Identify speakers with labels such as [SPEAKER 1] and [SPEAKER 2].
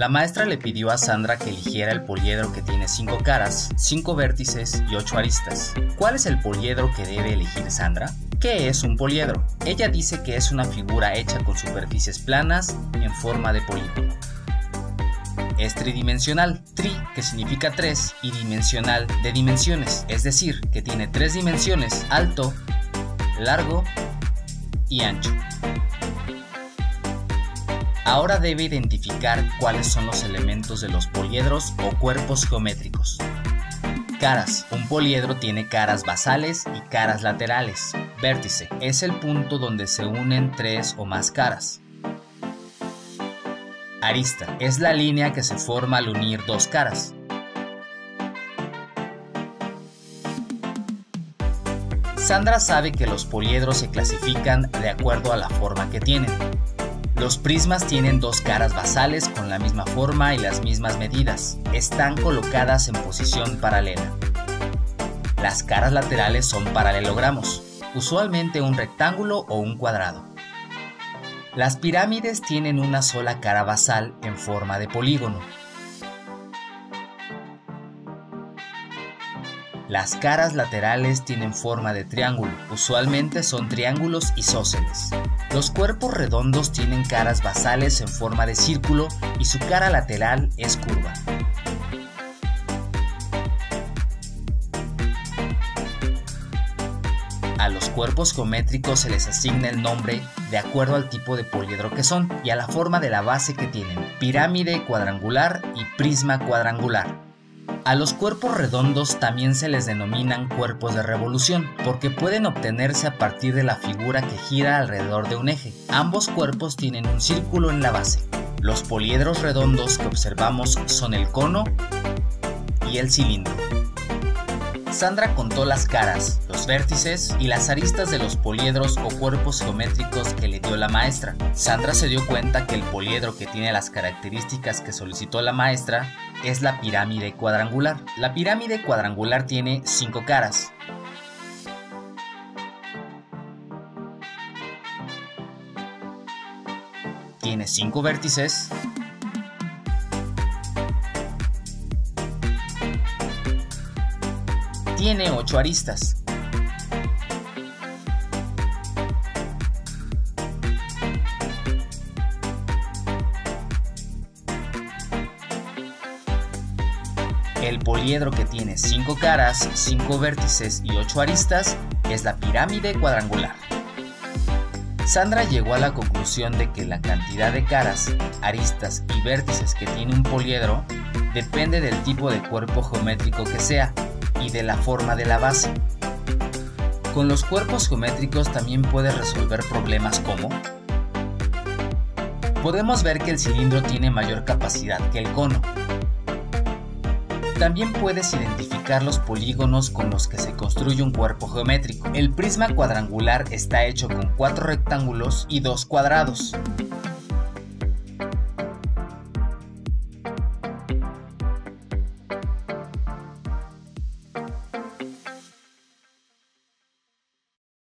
[SPEAKER 1] La maestra le pidió a Sandra que eligiera el poliedro que tiene 5 caras, 5 vértices y 8 aristas. ¿Cuál es el poliedro que debe elegir Sandra? ¿Qué es un poliedro? Ella dice que es una figura hecha con superficies planas en forma de polígono. Es tridimensional, tri que significa 3 y dimensional de dimensiones, es decir, que tiene tres dimensiones, alto, largo y ancho. Ahora debe identificar cuáles son los elementos de los poliedros o cuerpos geométricos. Caras. Un poliedro tiene caras basales y caras laterales. Vértice. Es el punto donde se unen tres o más caras. Arista. Es la línea que se forma al unir dos caras. Sandra sabe que los poliedros se clasifican de acuerdo a la forma que tienen. Los prismas tienen dos caras basales con la misma forma y las mismas medidas. Están colocadas en posición paralela. Las caras laterales son paralelogramos, usualmente un rectángulo o un cuadrado. Las pirámides tienen una sola cara basal en forma de polígono. Las caras laterales tienen forma de triángulo, usualmente son triángulos isósceles. Los cuerpos redondos tienen caras basales en forma de círculo y su cara lateral es curva. A los cuerpos geométricos se les asigna el nombre de acuerdo al tipo de poliedro que son y a la forma de la base que tienen, pirámide cuadrangular y prisma cuadrangular. A los cuerpos redondos también se les denominan cuerpos de revolución, porque pueden obtenerse a partir de la figura que gira alrededor de un eje. Ambos cuerpos tienen un círculo en la base. Los poliedros redondos que observamos son el cono y el cilindro. Sandra contó las caras, los vértices y las aristas de los poliedros o cuerpos geométricos que le dio la maestra. Sandra se dio cuenta que el poliedro que tiene las características que solicitó la maestra es la pirámide cuadrangular. La pirámide cuadrangular tiene cinco caras. Tiene cinco vértices tiene 8 aristas. El poliedro que tiene 5 caras, 5 vértices y 8 aristas es la pirámide cuadrangular. Sandra llegó a la conclusión de que la cantidad de caras, aristas y vértices que tiene un poliedro depende del tipo de cuerpo geométrico que sea, y de la forma de la base. Con los cuerpos geométricos también puedes resolver problemas como Podemos ver que el cilindro tiene mayor capacidad que el cono. También puedes identificar los polígonos con los que se construye un cuerpo geométrico. El prisma cuadrangular está hecho con cuatro rectángulos y dos cuadrados.